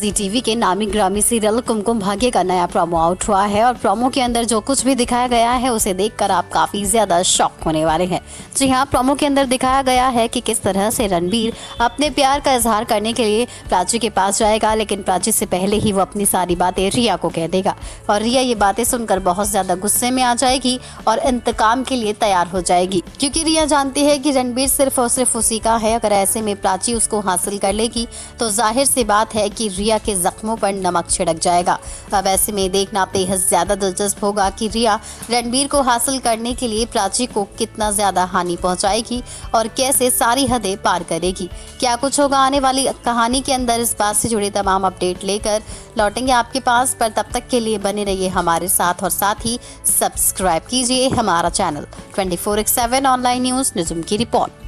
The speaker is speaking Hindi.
Zee TV के नामी ग्रामी सीरियल कुमकुम भाग्य का नया प्रोमो आउट हुआ है और प्रोमो के अंदर जो कुछ भी दिखाया गया है, उसे देखकर आप काफ़ी ज़्यादा शॉक होने वाले हैं। जी हाँ प्रोमो के अंदर दिखाया गया है कि किस तरह से रणबीर अपने प्यार का इजहार करने के लिए प्राची के पास जाएगा, लेकिन प्राची से पहले ही वो अपनी सारी बातें रिया को कह देगा। और रिया ये बातें सुनकर बहुत ज़्यादा गुस्से में आ जाएगी और इंतकाम के लिए तैयार हो जाएगी। क्योंकि रिया जानती है कि रणबीर सिर्फ़ और सिर्फ़ उसी का है। अगर ऐसे में प्राची उसको हासिल कर लेगी तो ज़ाहिर सी बात है कि रिया के जख्मों पर नमक छिड़क जाएगा। अब ऐसे में देखना बेहद ज़्यादा दिलचस्प होगा कि रिया रणबीर को हासिल करने के लिए प्राची को कितना ज़्यादा हानि पहुंचाएगी और कैसे सारी हदें पार करेगी। क्या कुछ होगा आने वाली कहानी के अंदर? इस बात से जुड़े तमाम अपडेट लेकर लौटेंगे आपके पास, पर तब तक के लिए बने रहिए हमारे साथ और साथ ही सब्सक्राइब कीजिए हमारा channel twenty four online news Nijum की report.